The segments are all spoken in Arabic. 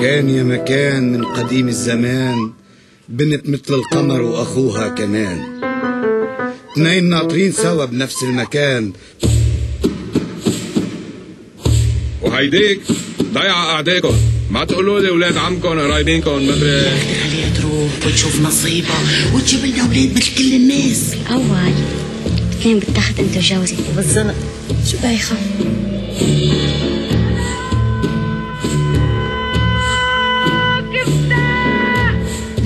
كان يا مكان من قديم الزمان بنت مثل القمر وأخوها كمان. اثنين ناطرين سوا بنفس المكان. وهيديك ضيع قعديكم ما تقولوا لي ولاد عمكم قرايبينكم مدري خليها تروح وتشوف نصيبها وتجيب لنا أولاد مثل كل الناس. أول اثنين بالتخت أنت وجوزي بالظبط شو بايخة؟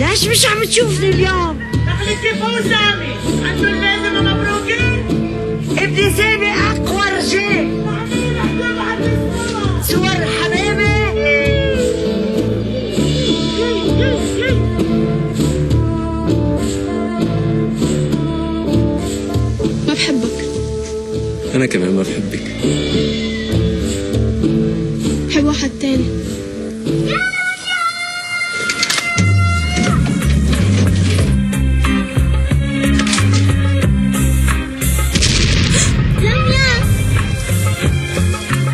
ليش مش عم تشوفني اليوم؟ دخلت في فوزامي أنتوا لازم مبروكين. ابني سامي أقوى رجال. صور حبيبي. ما بحبك. أنا كمان ما بحبك. بحب واحد تاني.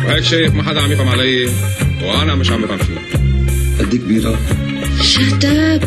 وهيك شايف ما حدا عم يفهم علي وأنا مش عم بفهم فيه قد كبيرة؟ شتاب